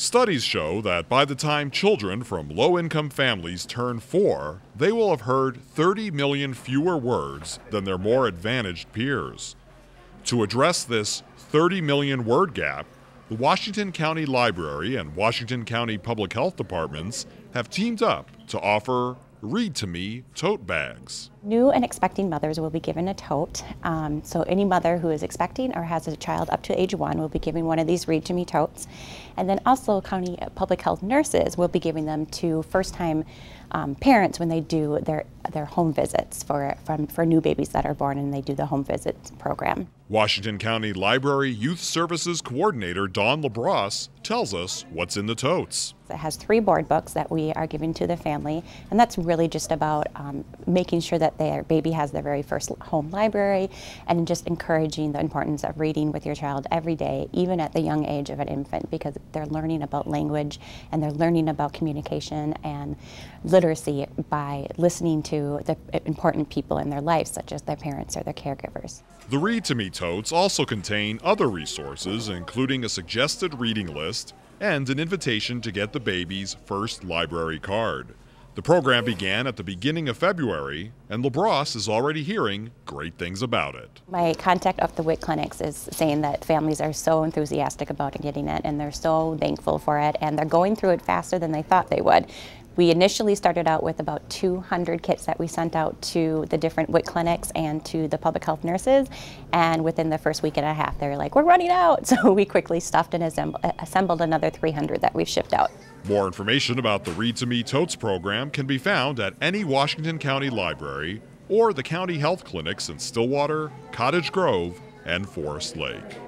Studies show that by the time children from low income families turn four, they will have heard 30 million fewer words than their more advantaged peers. To address this 30 million word gap, the Washington County Library and Washington County Public Health Departments have teamed up to offer Read to Me tote bags. New and expecting mothers will be given a tote. Um, so any mother who is expecting or has a child up to age one will be giving one of these Read to Me totes. And then also county public health nurses will be giving them to first-time um, parents when they do their their home visits for from, for new babies that are born and they do the home visits program. Washington County Library Youth Services Coordinator Dawn LaBrosse tells us what's in the totes. It has three board books that we are giving to the family, and that's really just about um, making sure that their baby has their very first home library and just encouraging the importance of reading with your child every day, even at the young age of an infant, because they're learning about language and they're learning about communication and literacy by listening to the important people in their life, such as their parents or their caregivers. The Read to Me totes also contain other resources, including a suggested reading list and an invitation to get the baby's first library card. The program began at the beginning of February, and LaBrosse is already hearing great things about it. My contact of the WIC clinics is saying that families are so enthusiastic about getting it, and they're so thankful for it, and they're going through it faster than they thought they would. We initially started out with about 200 kits that we sent out to the different WIC clinics and to the public health nurses. And within the first week and a half, they were like, we're running out. So we quickly stuffed and uh, assembled another 300 that we've shipped out. More information about the Read to Me Totes program can be found at any Washington County library or the county health clinics in Stillwater, Cottage Grove, and Forest Lake.